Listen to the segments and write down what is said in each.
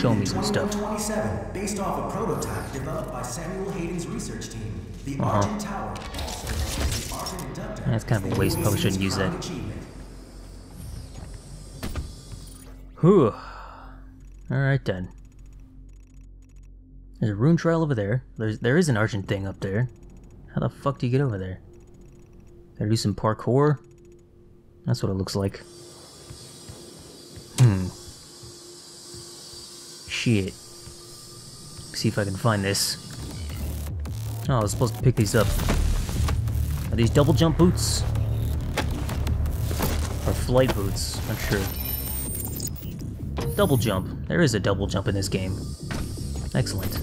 Show me some stuff. 27, based off a prototype developed by Samuel Hayden's research team. The. Uh-huh. Argent Tower. also the Argent Inductor, That's kind of a waste, probably shouldn't use that. UAC's crowning achievement. Whew. Alright then. There's a rune trial over there. There's there is an argent thing up there. How the fuck do you get over there? Gotta do some parkour? That's what it looks like. Shit. See if I can find this. Oh, I was supposed to pick these up. Are these double jump boots? Or flight boots? I'm not sure. Double jump. There is a double jump in this game. Excellent.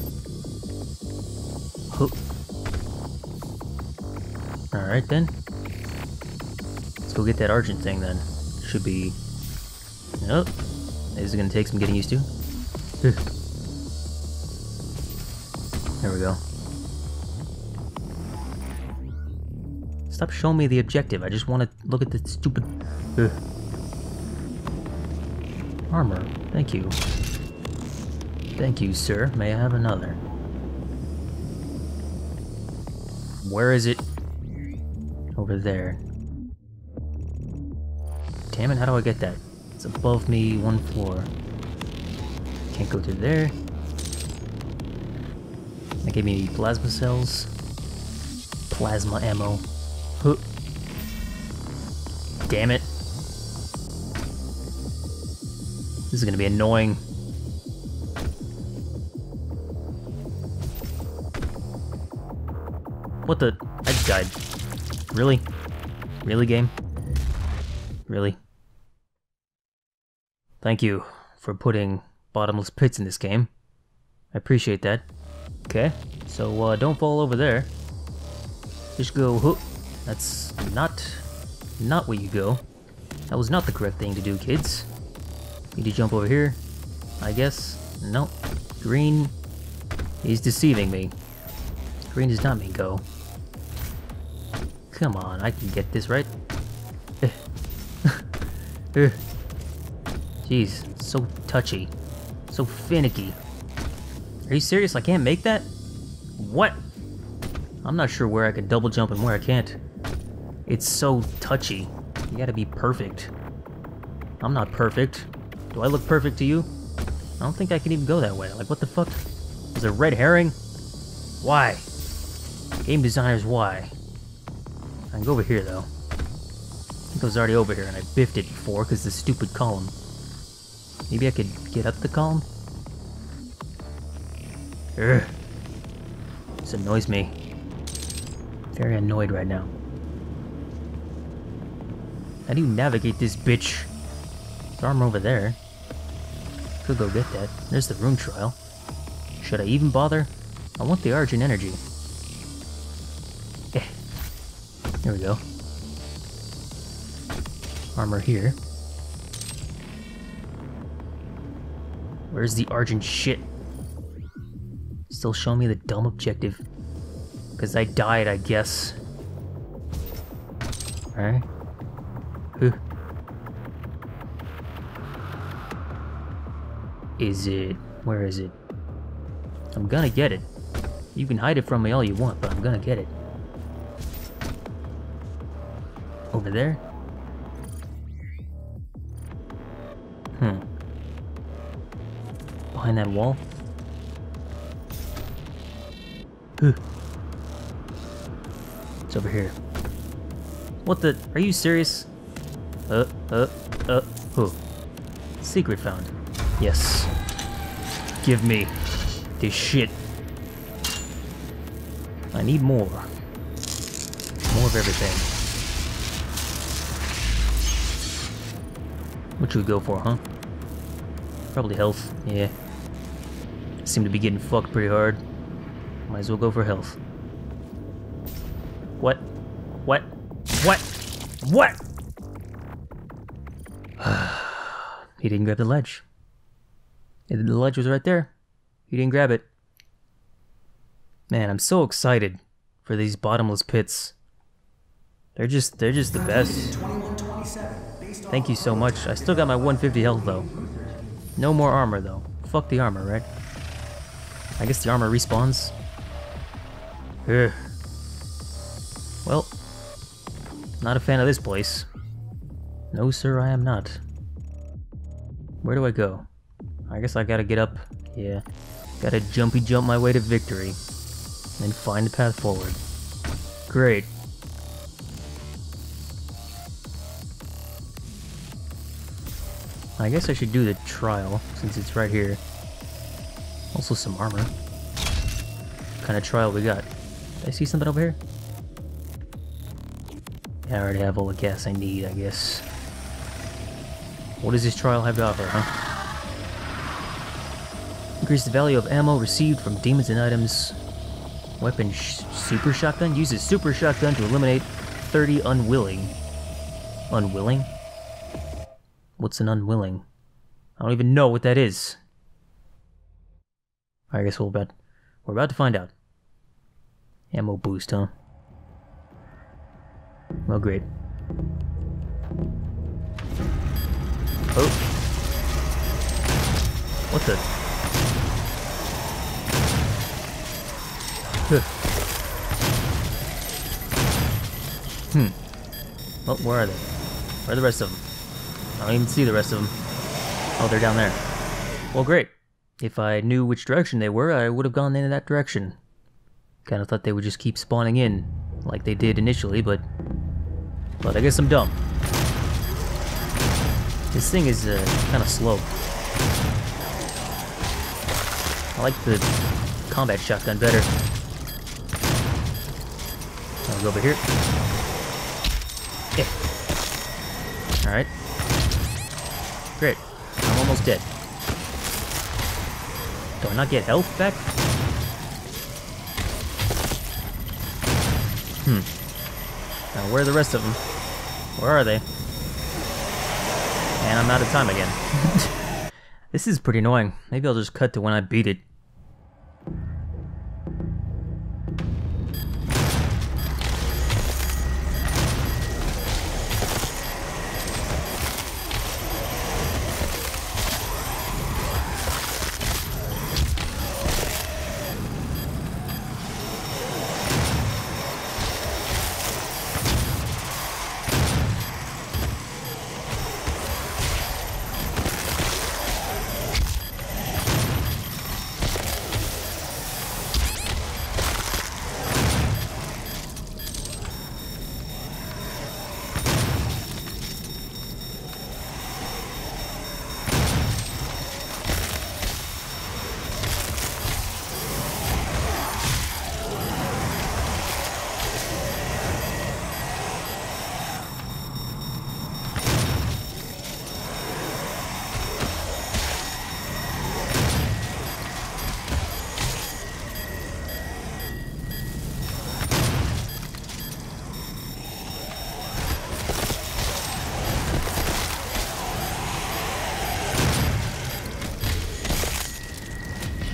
Huh. Alright then. Let's go get that argent thing then. Should be... Nope. This is gonna take some getting used to. There we go. Stop showing me the objective. I just want to look at the stupid... Ugh. Armor. Thank you. Thank you, sir. May I have another? Where is it? Over there. Damn it, how do I get that? It's above me, one floor. Can't go through there. That gave me plasma cells. Plasma ammo. Huh. Damn it. This is gonna be annoying. What the? I just died. Really? Really, game? Really? Thank you for putting bottomless pits in this game. I appreciate that. Okay, so uh, don't fall over there. Just go hook. That's not, not where you go. That was not the correct thing to do, kids. Need to jump over here, I guess. Nope. Green. He's deceiving me. Green does not mean go. Come on, I can get this right. Eh. Eh. Jeez, so touchy. So finicky. Are you serious? I can't make that? What? I'm not sure where I can double jump and where I can't. It's so touchy. You gotta be perfect. I'm not perfect. Do I look perfect to you? I don't think I can even go that way. Like, what the fuck? Is it red herring? Why? Game designers, why? I can go over here, though. I think I was already over here and I biffed it before because the stupid column. Maybe I could get up the column? This annoys me. Very annoyed right now. How do you navigate this bitch? There's armor over there. Could go get that. There's the rune trial. Should I even bother? I want the Argent energy. Eh. There we go. Armor here. Where's the Argent shit? Still showing me the dumb objective. Because I died, I guess. Alright. Huh. Is it... Where is it? I'm gonna get it. You can hide it from me all you want, but I'm gonna get it. Over there? Behind that wall? It's over here. What the? Are you serious? Uh, uh, uh, who? Secret found. Yes. Give me this shit. I need more. More of everything. What should we go for, huh? Probably health, yeah. Seem to be getting fucked pretty hard. Might as well go for health. What? What? What? What? he didn't grab the ledge. The ledge was right there. He didn't grab it. Man, I'm so excited for these bottomless pits. They're just they're just the best. 2127, based off Thank you so much. I still got my 150 health though. No more armor, though. Fuck the armor, right? I guess the armor respawns. Ugh. Well, not a fan of this place. No, sir, I am not. Where do I go? I guess I gotta get up. Yeah. Gotta jumpy jump my way to victory. And find the path forward. Great. I guess I should do the trial, since it's right here. Also some armor. What kind of trial we got? Did I see something over here? Yeah, I already have all the gas I need, I guess. What does this trial have to offer, huh? Increase the value of ammo received from demons and items. Weapon sh super shotgun uses super shotgun to eliminate 30 unwilling. Unwilling? What's an unwilling? I don't even know what that is. I guess we're about we're about to find out. Ammo boost, huh? Well, great. Oh. What the? hmm. Well, where are they? Where are the rest of them? I don't even see the rest of them. Oh, they're down there. Well, great. If I knew which direction they were, I would have gone in that direction. Kinda thought they would just keep spawning in, like they did initially, but... But I guess I'm dumb. This thing is uh, kinda slow. I like the combat shotgun better. I'll go over here. Yeah. Alright. Great. I'm almost dead. Do I not get health back? Hmm. Now, where are the rest of them? Where are they? And I'm out of time again. this is pretty annoying. Maybe I'll just cut to when I beat it.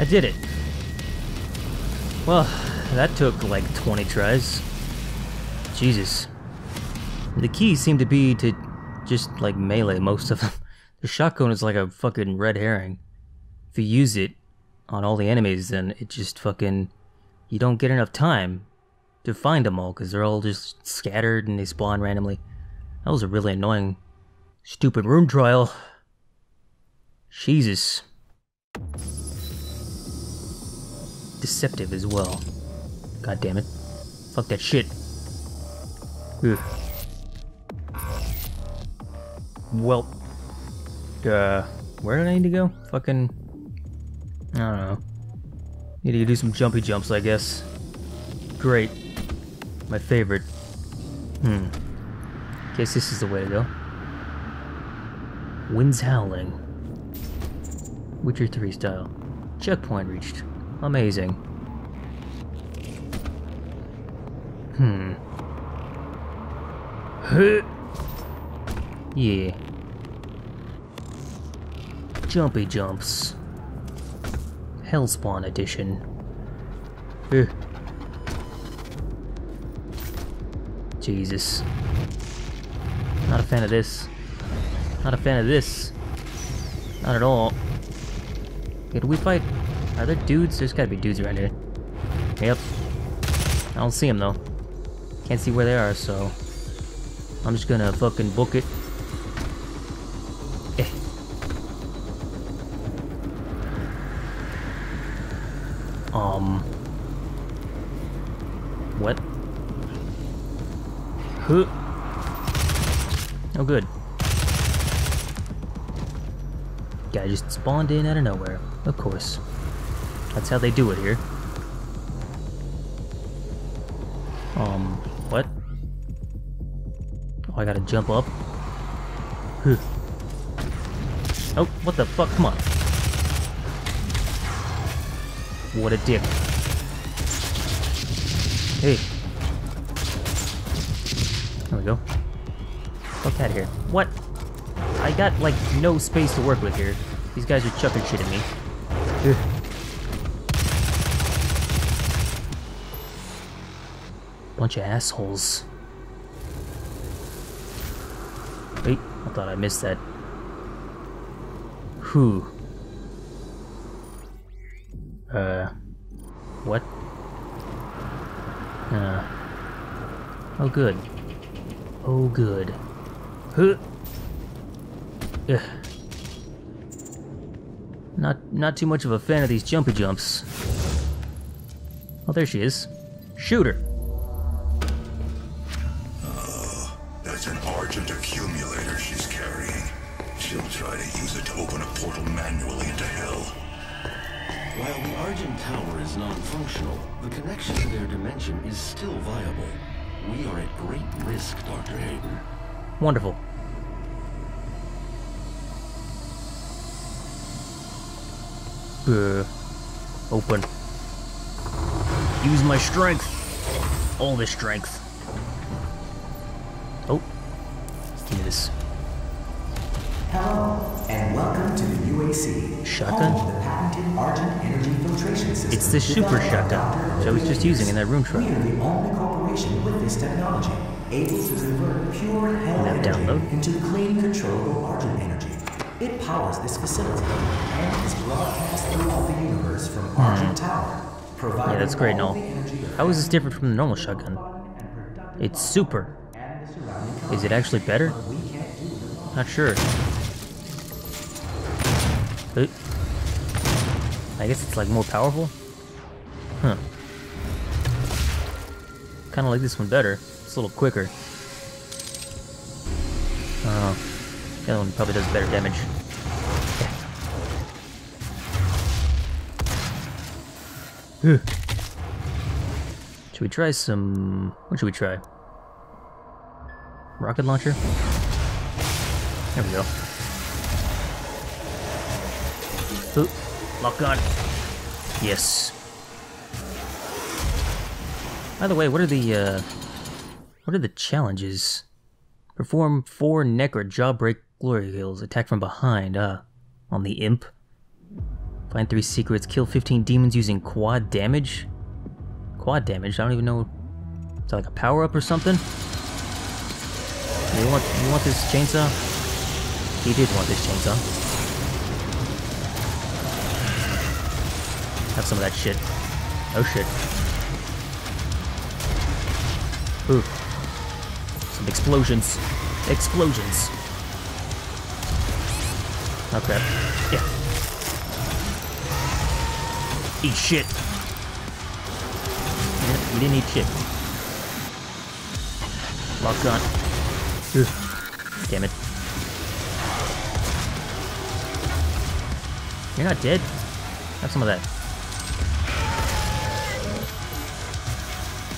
I did it. Well, that took like 20 tries. Jesus. The key seemed to be to just like melee most of them. The shotgun is like a fucking red herring. If you use it on all the enemies, then it just fucking... You don't get enough time to find them all because they're all just scattered and they spawn randomly. That was a really annoying, stupid rune trial. Jesus deceptive as well. God damn it. Fuck that shit. Ugh. Well, uh, where did I need to go? Fucking, I don't know. Need to do some jumpy jumps, I guess. Great. My favorite. Hmm. Guess this is the way to go. Winds howling. Witcher 3 style. Checkpoint reached. Amazing. Hmm. yeah. Jumpy jumps. Hellspawn edition. Ugh. Jesus. Not a fan of this. Not a fan of this. Not at all. Okay, do we fight? Are there dudes? There's gotta be dudes around here. Yep. I don't see them though. Can't see where they are, so... I'm just gonna fucking book it. Eh. Um... What? Huh. Oh good. Guy just spawned in out of nowhere. Of course. That's how they do it here. Um, what? Oh, I gotta jump up? Oh, what the fuck? Come on. What a dick. Hey. There we go. Fuck out of here. What? I got, like, no space to work with here. These guys are chucking shit at me. Ugh. Bunch of assholes. Wait, I thought I missed that. Whew. Uh, what? Uh, oh good. Oh good. Huh. Ugh. Not, not too much of a fan of these jumpy jumps. Oh, there she is. Shoot her. Tower is non-functional, the connection to their dimension is still viable. We are at great risk, Dr. Hayden. Wonderful. Uh, open. Use my strength. All the strength. Oh. Give me this. Hello, and welcome to the UAC. Shotgun? The patented Argent Energy Filtration System. It's the super shotgun, which I was just using in that room truck. We are the only corporation with this technology, able to convert pure hell energy download. into clean, controllable Argent energy. It powers this facility and is broadcast throughout the universe from Argent Tower, Hmm. Yeah, that's great and all all. the energy How is this different from the normal shotgun? It's super. Is it actually better? Not sure. I guess it's like more powerful? Huh. Kinda like this one better. It's a little quicker. Oh. The other one probably does better damage. Ugh. Should we try some... What should we try? Rocket launcher? There we go. Lock on. Yes. By the way, what are the, uh... What are the challenges? Perform four neck or jawbreak glory kills. Attack from behind, uh... On the imp. Find three secrets. Kill 15 demons using quad damage? Quad damage? I don't even know... Is that like a power-up or something? You want, you want this chainsaw? He did want this chainsaw. Have some of that shit. Oh shit. Ooh. Some explosions. Explosions. Oh crap. Yeah. Eat shit. Yeah, We didn't eat shit. Locked on. Damn it. You're not dead? Have some of that.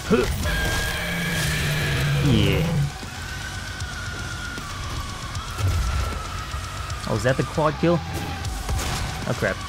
Yeah. Oh, is that the quad kill? Oh crap.